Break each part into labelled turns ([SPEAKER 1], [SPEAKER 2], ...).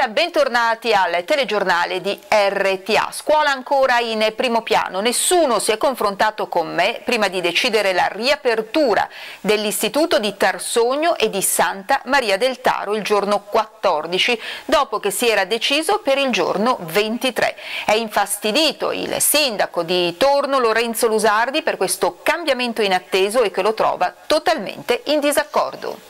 [SPEAKER 1] Buonasera, bentornati al telegiornale di RTA. Scuola ancora in primo piano. Nessuno si è confrontato con me prima di decidere la riapertura dell'Istituto di Tarsogno e di Santa Maria del Taro il giorno 14, dopo che si era deciso per il giorno 23. È infastidito il sindaco di Torno Lorenzo Lusardi per questo cambiamento inatteso e che lo trova totalmente in disaccordo.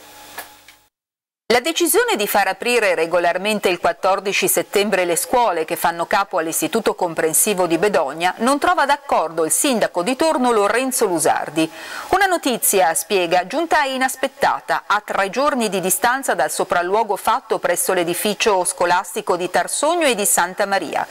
[SPEAKER 1] La decisione di far aprire regolarmente il 14 settembre le scuole che fanno capo all'Istituto Comprensivo di Bedogna non trova d'accordo il sindaco di Torno Lorenzo Lusardi. Una notizia, spiega, giunta inaspettata a tre giorni di distanza dal sopralluogo fatto presso l'edificio scolastico di Tarsogno e di Santa Maria.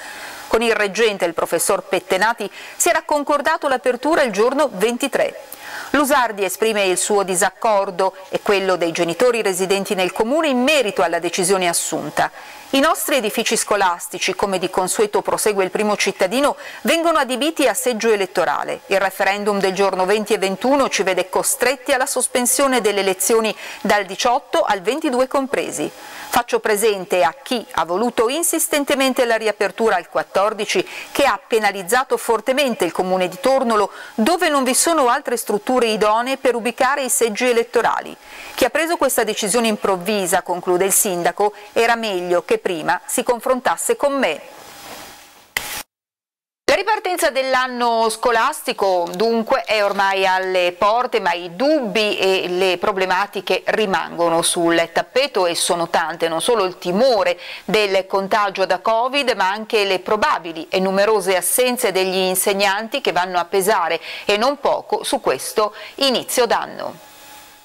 [SPEAKER 1] Con il reggente, il professor Pettenati, si era concordato l'apertura il giorno 23. Lusardi esprime il suo disaccordo e quello dei genitori residenti nel comune in merito alla decisione assunta. I nostri edifici scolastici, come di consueto prosegue il primo cittadino, vengono adibiti a seggio elettorale. Il referendum del giorno 20 e 21 ci vede costretti alla sospensione delle elezioni dal 18 al 22 compresi. Faccio presente a chi ha voluto insistentemente la riapertura al 14 che ha penalizzato fortemente il comune di Tornolo dove non vi sono altre strutture idonee per ubicare i seggi elettorali. Chi ha preso questa decisione improvvisa, conclude il sindaco, era meglio che prima si confrontasse con me. La ripartenza dell'anno scolastico dunque è ormai alle porte ma i dubbi e le problematiche rimangono sul tappeto e sono tante, non solo il timore del contagio da Covid ma anche le probabili e numerose assenze degli insegnanti che vanno a pesare e non poco su questo inizio d'anno.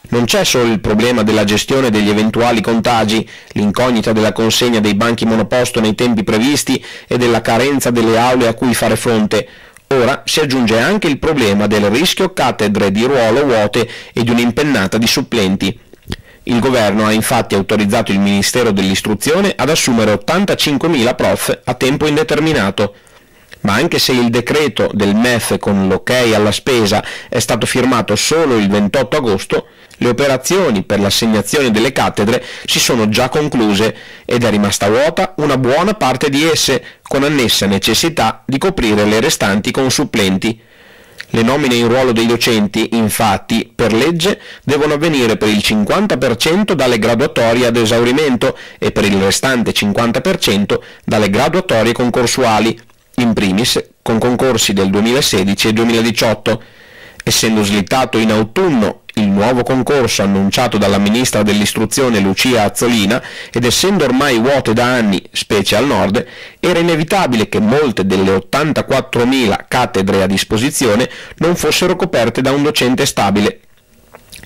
[SPEAKER 2] Non c'è solo il problema della gestione degli eventuali contagi, l'incognita della consegna dei banchi monoposto nei tempi previsti e della carenza delle aule a cui fare fronte. Ora si aggiunge anche il problema del rischio cattedre di ruolo vuote e di un'impennata di supplenti. Il governo ha infatti autorizzato il Ministero dell'Istruzione ad assumere 85.000 prof a tempo indeterminato ma anche se il decreto del MEF con l'ok alla spesa è stato firmato solo il 28 agosto, le operazioni per l'assegnazione delle cattedre si sono già concluse ed è rimasta vuota una buona parte di esse, con annessa necessità di coprire le restanti con supplenti. Le nomine in ruolo dei docenti, infatti, per legge, devono avvenire per il 50% dalle graduatorie ad esaurimento e per il restante 50% dalle graduatorie concorsuali, in primis con concorsi del 2016 e 2018. Essendo slittato in autunno il nuovo concorso annunciato dalla ministra dell'istruzione Lucia Azzolina ed essendo ormai vuote da anni, specie al nord, era inevitabile che molte delle 84.000 cattedre a disposizione non fossero coperte da un docente stabile.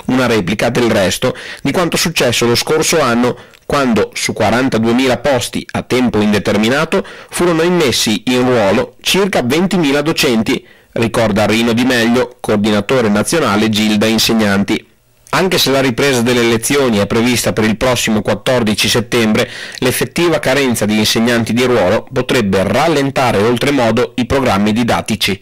[SPEAKER 2] Una replica del resto di quanto successo lo scorso anno quando su 42.000 posti a tempo indeterminato furono immessi in ruolo circa 20.000 docenti, ricorda Rino Di Meglio, coordinatore nazionale Gilda Insegnanti. Anche se la ripresa delle lezioni è prevista per il prossimo 14 settembre, l'effettiva carenza di insegnanti di ruolo potrebbe rallentare oltremodo i programmi didattici.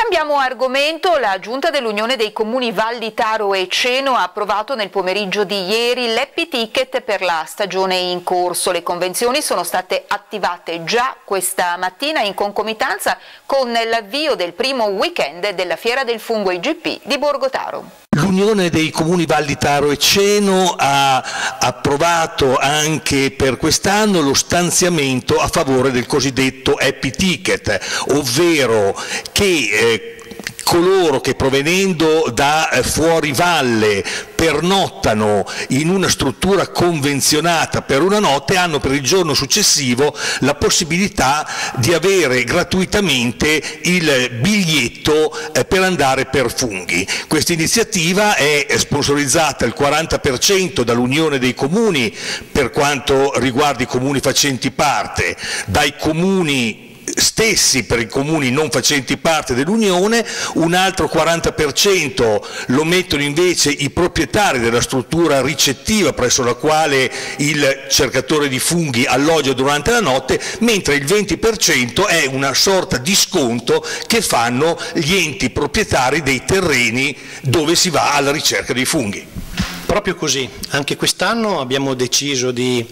[SPEAKER 1] Cambiamo argomento, la Giunta dell'Unione dei Comuni Val di Taro e Ceno ha approvato nel pomeriggio di ieri l'Happy Ticket per la stagione in corso. Le convenzioni sono state attivate già questa mattina in concomitanza con l'avvio del primo weekend della Fiera del Fungo IGP di Borgo Taro.
[SPEAKER 3] L'Unione dei Comuni Val di Taro e Ceno ha approvato anche per quest'anno lo stanziamento a favore del cosiddetto Happy Ticket, ovvero che eh, coloro che provenendo da eh, fuori valle pernottano in una struttura convenzionata per una notte hanno per il giorno successivo la possibilità di avere gratuitamente il biglietto eh, per andare per funghi. Questa iniziativa è sponsorizzata al 40% dall'Unione dei Comuni per quanto riguarda i comuni facenti parte, dai comuni stessi per i comuni non facenti parte dell'Unione, un altro 40% lo mettono invece i proprietari della struttura ricettiva presso la quale il cercatore di funghi alloggia durante la notte, mentre il 20% è una sorta di sconto che fanno gli enti proprietari dei terreni dove si va alla ricerca dei funghi.
[SPEAKER 4] Proprio così, anche quest'anno abbiamo deciso di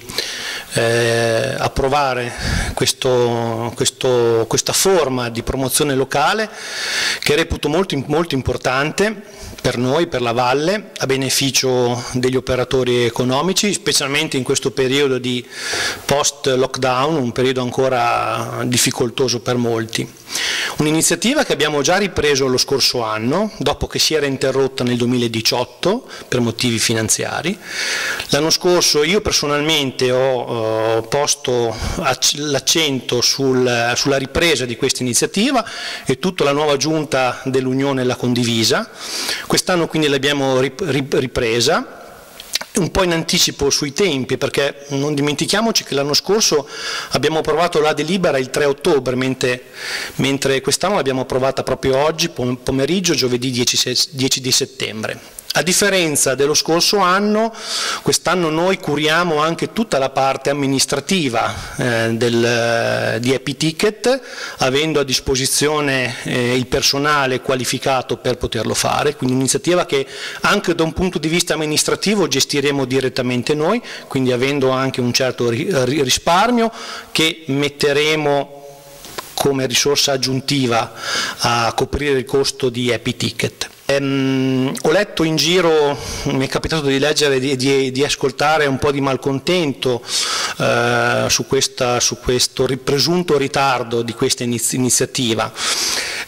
[SPEAKER 4] eh, approvare questo, questo, questa forma di promozione locale che reputo molto, molto importante per noi, per la Valle, a beneficio degli operatori economici, specialmente in questo periodo di post-lockdown, un periodo ancora difficoltoso per molti. Un'iniziativa che abbiamo già ripreso lo scorso anno, dopo che si era interrotta nel 2018 per motivi finanziari. L'anno scorso io personalmente ho posto l'accento sul, sulla ripresa di questa iniziativa e tutta la nuova giunta dell'Unione l'ha condivisa. Quest'anno quindi l'abbiamo ripresa un po' in anticipo sui tempi perché non dimentichiamoci che l'anno scorso abbiamo approvato la delibera il 3 ottobre mentre, mentre quest'anno l'abbiamo approvata proprio oggi pomeriggio giovedì 10, 10 di settembre. A differenza dello scorso anno, quest'anno noi curiamo anche tutta la parte amministrativa eh, del, di EpiTicket, avendo a disposizione eh, il personale qualificato per poterlo fare, quindi un'iniziativa che anche da un punto di vista amministrativo gestiremo direttamente noi, quindi avendo anche un certo risparmio che metteremo come risorsa aggiuntiva a coprire il costo di EpiTicket. Ehm, ho letto in giro, mi è capitato di leggere e di, di, di, ascoltare un po' di malcontento eh, su, questa, su, questo presunto ritardo di questa iniziativa.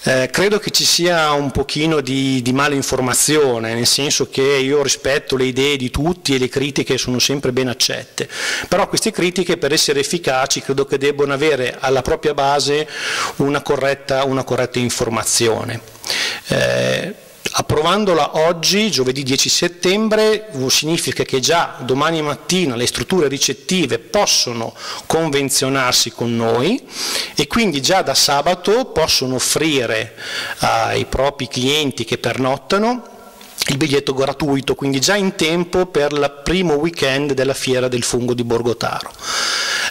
[SPEAKER 4] Eh, credo che ci sia un pochino di, di malinformazione, nel senso che io rispetto le idee di tutti e le critiche sono sempre ben accette, però queste critiche per essere efficaci credo che debbano avere alla propria base una corretta, una corretta informazione. Eh, Approvandola oggi, giovedì 10 settembre, significa che già domani mattina le strutture ricettive possono convenzionarsi con noi e quindi già da sabato possono offrire ai propri clienti che pernottano il biglietto gratuito, quindi già in tempo per il primo weekend della fiera del fungo di Borgotaro.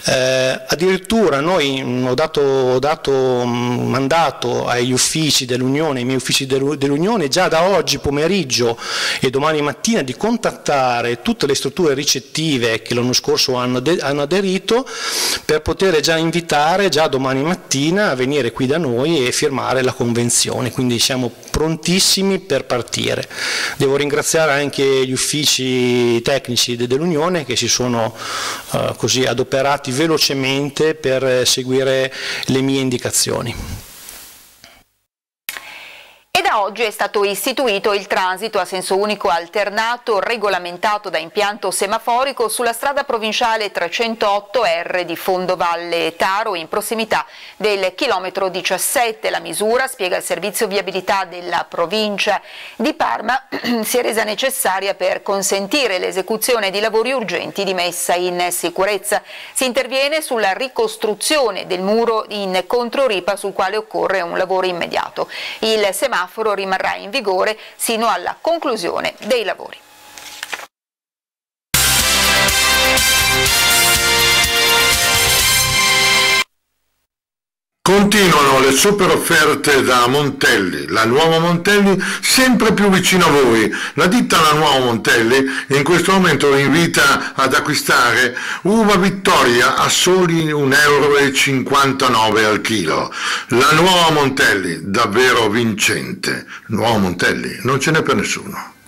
[SPEAKER 4] Eh, addirittura noi mh, mm, ho dato, ho dato mh, mm, mandato agli uffici dell'Unione, ai miei uffici dell'Unione già da oggi pomeriggio e domani mattina di contattare tutte le strutture ricettive che l'anno scorso hanno, hanno aderito per poter già invitare già domani mattina a venire qui da noi e firmare la convenzione, quindi siamo prontissimi per partire. Devo ringraziare anche gli uffici tecnici dell'Unione che si sono eh, così adoperati velocemente per seguire le mie indicazioni.
[SPEAKER 1] E da oggi è stato istituito il transito a senso unico alternato regolamentato da impianto semaforico sulla strada provinciale 308R di Fondovalle Taro in prossimità del chilometro 17. La misura, spiega il servizio viabilità della provincia di Parma, si è resa necessaria per consentire l'esecuzione di lavori urgenti di messa in sicurezza. Si interviene sulla ricostruzione del muro in controripa sul quale occorre un lavoro immediato. Il semaforo semaforo rimarrà in vigore sino alla conclusione dei lavori.
[SPEAKER 5] Continuano le super offerte da Montelli, la nuova Montelli sempre più vicino a voi. La ditta La Nuova Montelli in questo momento vi invita ad acquistare uva Vittoria a soli 1,59 euro al chilo. La Nuova Montelli, davvero vincente. Nuova Montelli, non ce n'è per nessuno.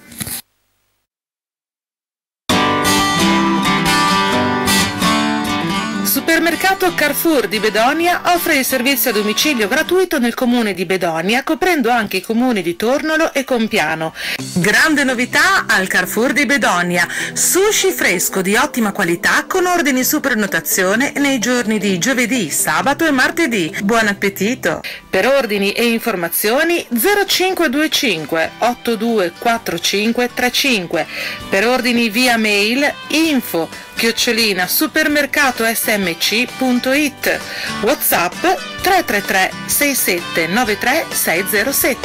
[SPEAKER 6] Supermercato Carrefour di Bedonia offre il servizio a domicilio gratuito nel comune di Bedonia, coprendo anche i comuni di Tornolo e Compiano. Grande novità al Carrefour di Bedonia, sushi fresco di ottima qualità con ordini su prenotazione nei giorni di giovedì, sabato e martedì. Buon appetito! Per ordini e informazioni 0525 824535. Per ordini via mail info chiocciolina supermercatosmc.it Whatsapp 333 6793 607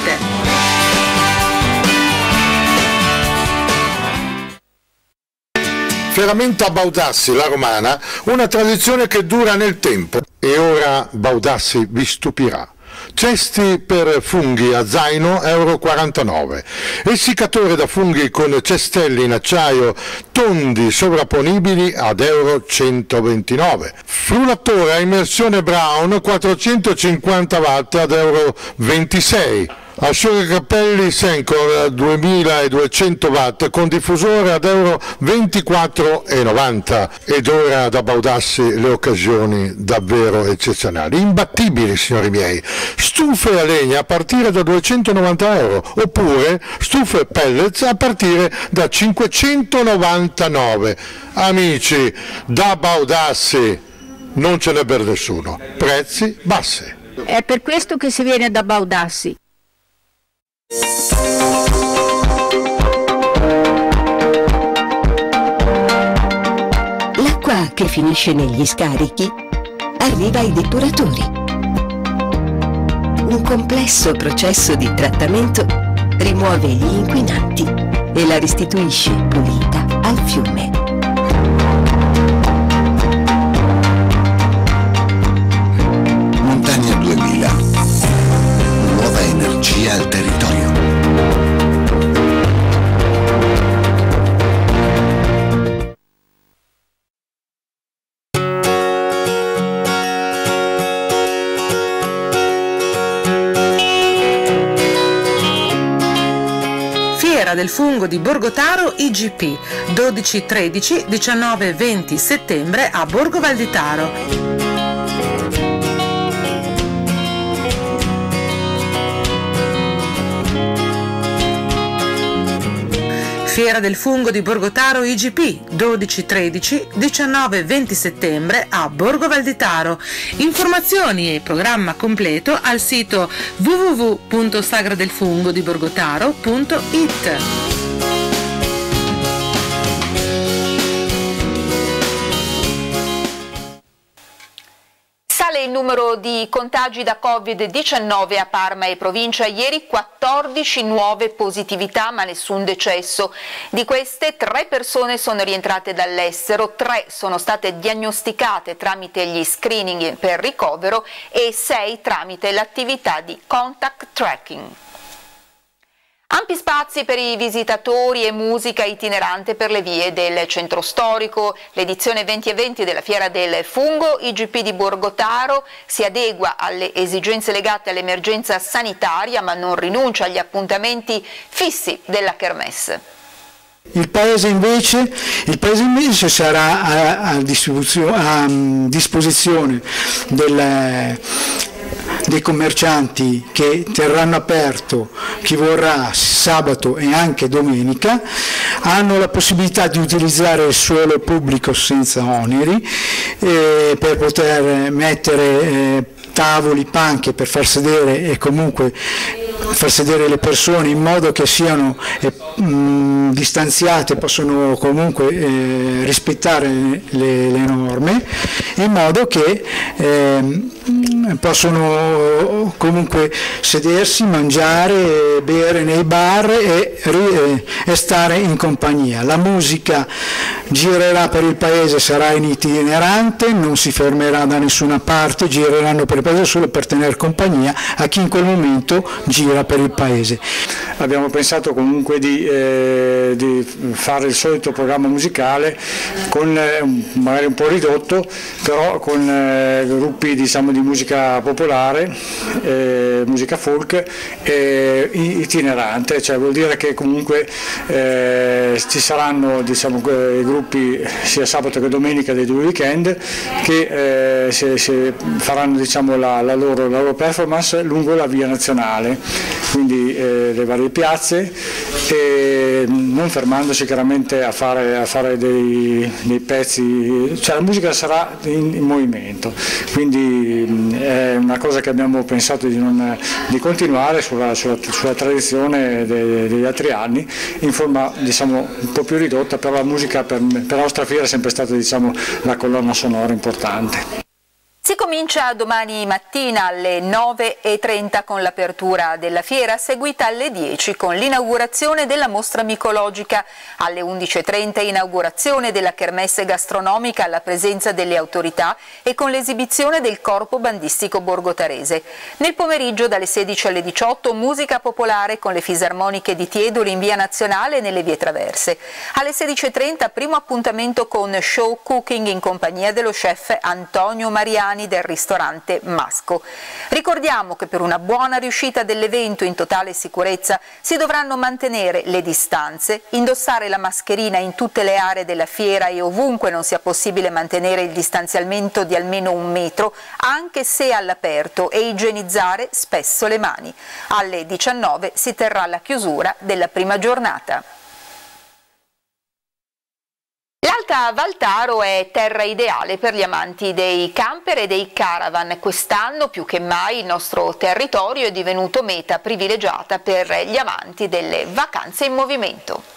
[SPEAKER 5] Ferramenta Baudassi, la romana, una tradizione che dura nel tempo. E ora Baudassi vi stupirà Cesti per funghi a zaino euro 49. Essiccatore da funghi con cestelli in acciaio tondi sovrapponibili ad euro 129. Frullatore a immersione Brown 450 watt ad euro 26. Asciugacapelli Sencor 2200 watt con diffusore ad euro 24,90 ed ora da Baudassi le occasioni davvero eccezionali, imbattibili signori miei, stufe a legna a partire da 290 euro oppure stufe pellets a partire da 599. Amici, da Baudassi non ce n'è per nessuno, prezzi bassi.
[SPEAKER 7] È per questo che si viene da Baudassi.
[SPEAKER 8] L'acqua che finisce negli scarichi arriva ai depuratori. Un complesso processo di trattamento rimuove gli inquinanti e la restituisce pulita al fiume.
[SPEAKER 6] Del fungo di Borgotaro IGP 12, 13, 19 e 20 settembre a Borgo Valditaro. Fiera del fungo di Borgotaro IGP 12, 13, 19 e 20 settembre a Borgo Valditaro. Informazioni e programma completo al sito www.sagradelfungodiborgotaro.it.
[SPEAKER 1] il numero di contagi da Covid-19 a Parma e provincia. Ieri 14 nuove positività ma nessun decesso. Di queste tre persone sono rientrate dall'estero, tre sono state diagnosticate tramite gli screening per ricovero e sei tramite l'attività di contact tracking. Ampi spazi per i visitatori e musica itinerante per le vie del centro storico. L'edizione 2020 della Fiera del Fungo IGP di Borgotaro si adegua alle esigenze legate all'emergenza sanitaria ma non rinuncia agli appuntamenti fissi della Kermesse.
[SPEAKER 9] Il paese, invece, il paese invece sarà a, a, a disposizione del, dei commercianti che terranno aperto chi vorrà sabato e anche domenica, hanno la possibilità di utilizzare il suolo pubblico senza oneri eh, per poter mettere eh, tavoli, panche per far sedere e comunque far sedere le persone in modo che siano eh, mh, distanziate, possono comunque eh, rispettare le, le, norme, in modo che eh, possono comunque sedersi, mangiare, bere nei bar e, e, stare in compagnia. La musica girerà per il paese, sarà in itinerante, non si fermerà da nessuna parte, gireranno per il paese solo per tenere compagnia a chi in quel momento gira per il paese. Abbiamo pensato comunque di, eh, di fare il solito programma musicale con eh, magari un po' ridotto, però con eh, gruppi diciamo, di musica popolare, eh, musica folk itinerante, cioè vuol dire che comunque eh, ci saranno diciamo, gruppi sia sabato che domenica dei due weekend che eh, si, si faranno diciamo, la, la, loro, la loro performance lungo la via nazionale, quindi eh, le varie piazze, e non fermandosi chiaramente a fare, a fare dei, dei, pezzi, cioè la musica sarà in, in movimento, quindi è una cosa che abbiamo pensato di, non, di continuare sulla, sulla, sulla tradizione dei, degli altri anni, in forma diciamo, un po' più ridotta, però la musica per, per la nostra fiera è sempre stata diciamo, la colonna sonora importante.
[SPEAKER 1] Si Ricomincia domani mattina alle 9.30 con l'apertura della fiera, seguita alle 10 con l'inaugurazione della mostra micologica. Alle 11.30 inaugurazione della kermesse gastronomica alla presenza delle autorità e con l'esibizione del corpo bandistico borgotarese. Nel pomeriggio dalle 16 alle 18 musica popolare con le fisarmoniche di Tiedoli in via nazionale e nelle vie traverse. Alle 16.30 primo appuntamento con show cooking in compagnia dello chef Antonio Mariani del ristorante Masco. Ricordiamo che per una buona riuscita dell'evento in totale sicurezza si dovranno mantenere le distanze, indossare la mascherina in tutte le aree della fiera e ovunque non sia possibile mantenere il distanziamento di almeno un metro, anche se all'aperto, e igienizzare spesso le mani. Alle 19 si terrà la chiusura della prima giornata. L'Alta Valtaro è terra ideale per gli amanti dei camper e dei caravan. Quest'anno più che mai il nostro territorio è divenuto meta privilegiata per gli amanti delle vacanze in movimento.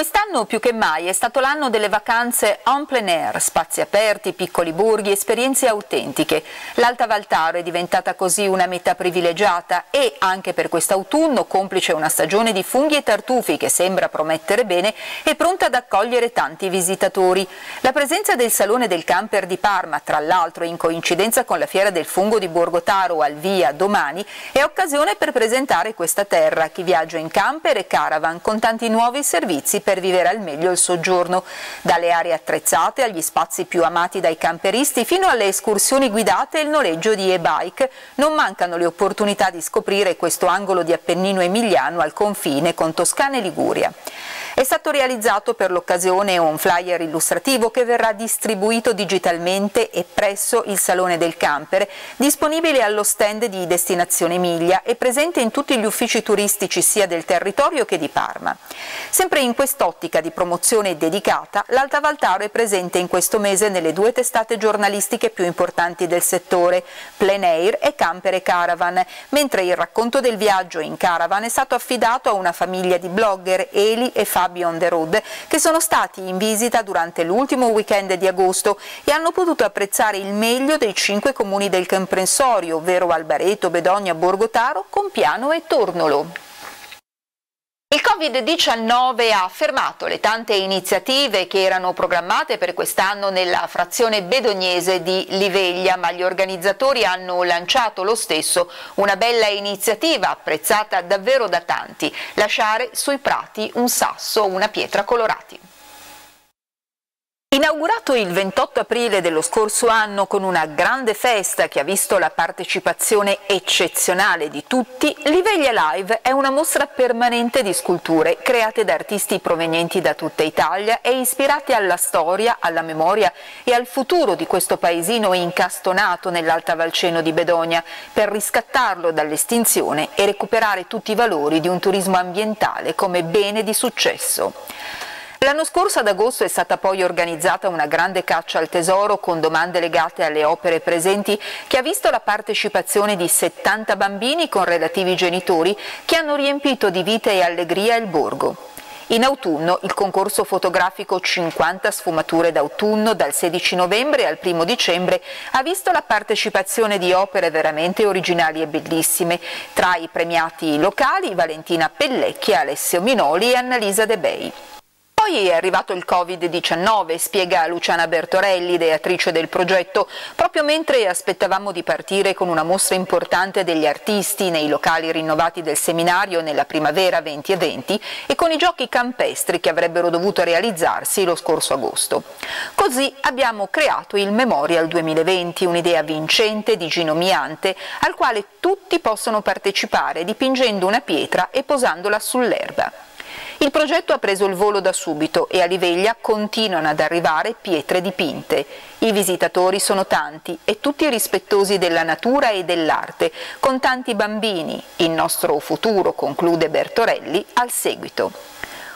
[SPEAKER 1] Quest'anno più che mai è stato l'anno delle vacanze en plein air, spazi aperti, piccoli borghi, esperienze autentiche. L'Alta Valtaro è diventata così una meta privilegiata e anche per quest'autunno, complice una stagione di funghi e tartufi che sembra promettere bene, è pronta ad accogliere tanti visitatori. La presenza del Salone del Camper di Parma, tra l'altro in coincidenza con la Fiera del Fungo di Borgotaro al via domani, è occasione per presentare questa terra, chi viaggia in camper e caravan con tanti nuovi servizi per vivere al meglio il soggiorno, dalle aree attrezzate agli spazi più amati dai camperisti fino alle escursioni guidate e il noleggio di e-bike, non mancano le opportunità di scoprire questo angolo di Appennino emiliano al confine con Toscana e Liguria. È stato realizzato per l'occasione un flyer illustrativo che verrà distribuito digitalmente e presso il Salone del Camper, disponibile allo stand di Destinazione Emilia e presente in tutti gli uffici turistici sia del territorio che di Parma. Sempre in quest'ottica di promozione dedicata, l'Alta Valtaro è presente in questo mese nelle due testate giornalistiche più importanti del settore, Plein Air e Camper e Caravan, mentre il racconto del viaggio in caravan è stato affidato a una famiglia di blogger, Eli e Fabio Fabio on the road, che sono stati in visita durante l'ultimo weekend di agosto e hanno potuto apprezzare il meglio dei cinque comuni del comprensorio, ovvero Albareto, Bedogna, Borgotaro, Compiano e Tornolo. Il Covid-19 ha fermato le tante iniziative che erano programmate per quest'anno nella frazione bedognese di Liveglia, ma gli organizzatori hanno lanciato lo stesso una bella iniziativa apprezzata davvero da tanti, lasciare sui prati un sasso o una pietra colorati. Inaugurato il 28 aprile dello scorso anno con una grande festa che ha visto la partecipazione eccezionale di tutti, Liveglia Live è una mostra permanente di sculture create da artisti provenienti da tutta Italia e ispirate alla storia, alla memoria e al futuro di questo paesino incastonato nell'Alta Valceno di Bedonia per riscattarlo dall'estinzione e recuperare tutti i valori di un turismo ambientale come bene di successo. L'anno scorso ad agosto è stata poi organizzata una grande caccia al tesoro con domande legate alle opere presenti che ha visto la partecipazione di 70 bambini con relativi genitori che hanno riempito di vita e allegria il borgo. In autunno il concorso fotografico 50 sfumature d'autunno dal 16 novembre al 1 dicembre ha visto la partecipazione di opere veramente originali e bellissime, tra i premiati locali Valentina Pellecchi, Alessio Minoli e Annalisa De Bei. Poi è arrivato il Covid-19, spiega Luciana Bertorelli, ideatrice del progetto, proprio mentre aspettavamo di partire con una mostra importante degli artisti nei locali rinnovati del seminario nella primavera 2020 e con i giochi campestri che avrebbero dovuto realizzarsi lo scorso agosto. Così abbiamo creato il Memorial 2020, un'idea vincente di Gino Miante, al quale tutti possono partecipare dipingendo una pietra e posandola sull'erba. Il progetto ha preso il volo da subito e a Liveglia continuano ad arrivare pietre dipinte. I visitatori sono tanti e tutti rispettosi della natura e dell'arte, con tanti bambini, il nostro futuro, conclude Bertorelli, al seguito.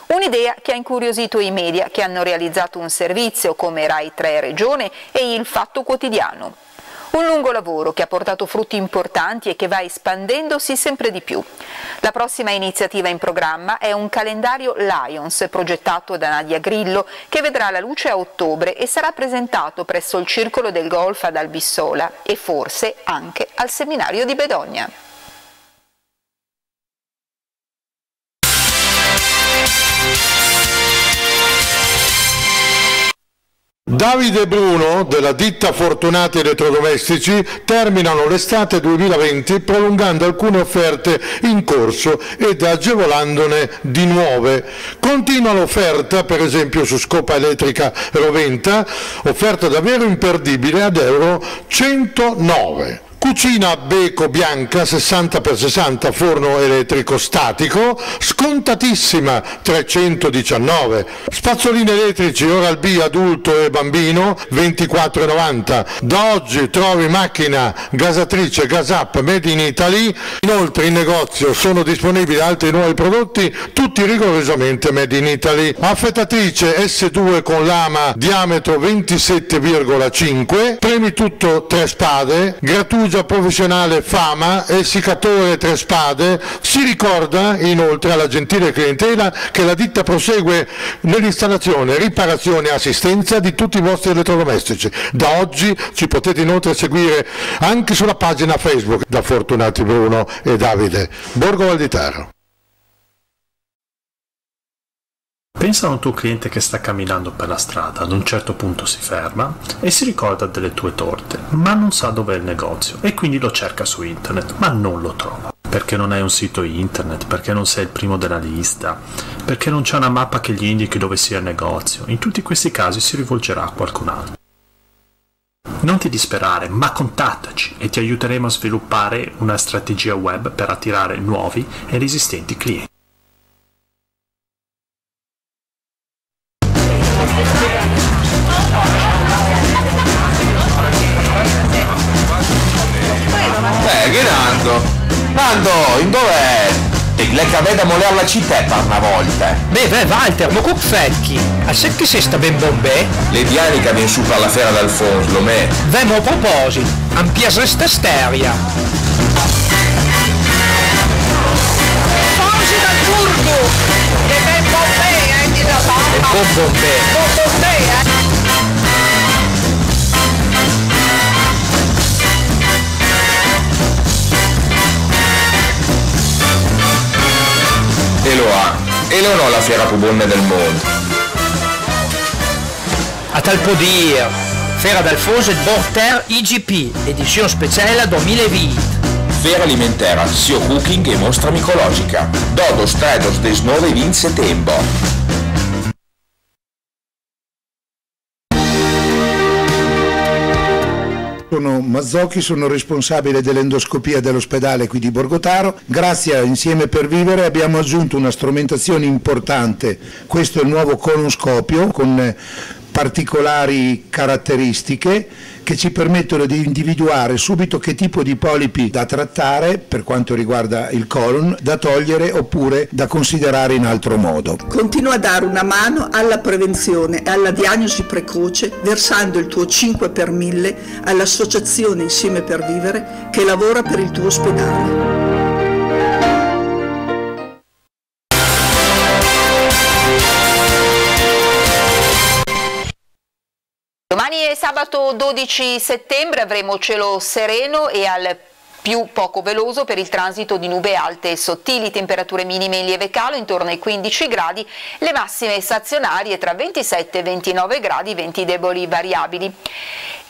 [SPEAKER 1] Un'idea che ha incuriosito i media che hanno realizzato un servizio come Rai 3 Regione e il Fatto Quotidiano. Un lungo lavoro che ha portato frutti importanti e che va espandendosi sempre di più. La prossima iniziativa in programma è un calendario Lions progettato da Nadia Grillo che vedrà la luce a ottobre e sarà presentato presso il Circolo del Golf ad Albissola e forse anche al seminario di Bedogna.
[SPEAKER 5] Davide Bruno della ditta Fortunati Elettrodomestici terminano l'estate 2020 prolungando alcune offerte in corso ed agevolandone di nuove. Continua l'offerta per esempio su scopa elettrica Roventa, offerta davvero imperdibile ad euro 109. Cucina Beco bianca 60x60 forno elettrico statico, scontatissima 319. Spazzolini elettrici Oral B adulto e bambino 24,90. Da oggi trovi macchina gasatrice Gasap Made in Italy. Inoltre in negozio sono disponibili altri nuovi prodotti, tutti rigorosamente Made in Italy. Affettatrice S2 con lama diametro 27,5. Premi tutto 3 spade, gratuito professionale Fama, essiccatore Tre Spade, si ricorda inoltre alla gentile clientela che la ditta prosegue nell'installazione, riparazione e assistenza di tutti i vostri elettrodomestici. Da oggi ci potete inoltre seguire anche sulla pagina Facebook da Fortunati Bruno e Davide. Borgo Valditaro.
[SPEAKER 10] Pensa a un tuo cliente che sta camminando per la strada, ad un certo punto si ferma e si ricorda delle tue torte, ma non sa dov'è il negozio e quindi lo cerca su internet, ma non lo trova. Perché non hai un sito internet, perché non sei il primo della lista, perché non c'è una mappa che gli indichi dove sia il negozio. In tutti questi casi si rivolgerà a qualcun altro. Non ti disperare, ma contattaci e ti aiuteremo a sviluppare una strategia web per attirare nuovi ed esistenti clienti.
[SPEAKER 11] Eh, che Nando? Nando, in dov'è? E le che avete moler la città per una volta.
[SPEAKER 12] Beh, beh, Walter, ma cuc fecchi? A se che si sta ben bombè?
[SPEAKER 11] Le Dianica viene su per la fiera d'Alfonso, lo me.
[SPEAKER 12] Vemo a proposito, ampia resta steria.
[SPEAKER 13] Foggi dal turco! Eh!
[SPEAKER 11] E lo ha. E lo no la fiera più buona del mondo.
[SPEAKER 12] A tal podir, Fera d'Alfonso e Borter IGP, edizione speciale 2020.
[SPEAKER 11] Fiera alimentare, SEO cooking e mostra micologica. Dodos, tredos, des 9 e 20 settembre.
[SPEAKER 14] Sono Mazzocchi, sono responsabile dell'endoscopia dell'ospedale qui di Borgotaro. Grazie a Insieme per Vivere abbiamo aggiunto una strumentazione importante, questo è il nuovo colonoscopio con particolari caratteristiche che ci permettono di individuare subito che tipo di polipi da trattare per quanto riguarda il colon, da togliere oppure da considerare in altro modo.
[SPEAKER 15] Continua a dare una mano alla prevenzione e alla diagnosi precoce versando il tuo 5 per 1000 all'associazione Insieme per Vivere che lavora per il tuo ospedale.
[SPEAKER 1] Sabato 12 settembre, avremo cielo sereno e al più poco veloso per il transito di nube alte e sottili, temperature minime in lieve calo intorno ai 15 gradi, le massime stazionarie tra 27 e 29 gradi, venti deboli variabili.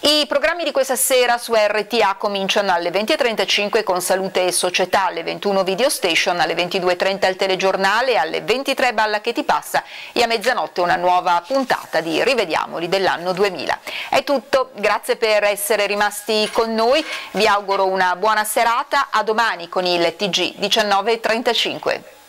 [SPEAKER 1] I programmi di questa sera su RTA cominciano alle 20.35 con Salute e Società, alle 21 Video Station, alle 22.30 il telegiornale, alle 23 Balla che ti passa e a mezzanotte una nuova puntata di Rivediamoli dell'anno 2000. È tutto, grazie per essere rimasti con noi, vi auguro una buona serata, a domani con il TG 19.35.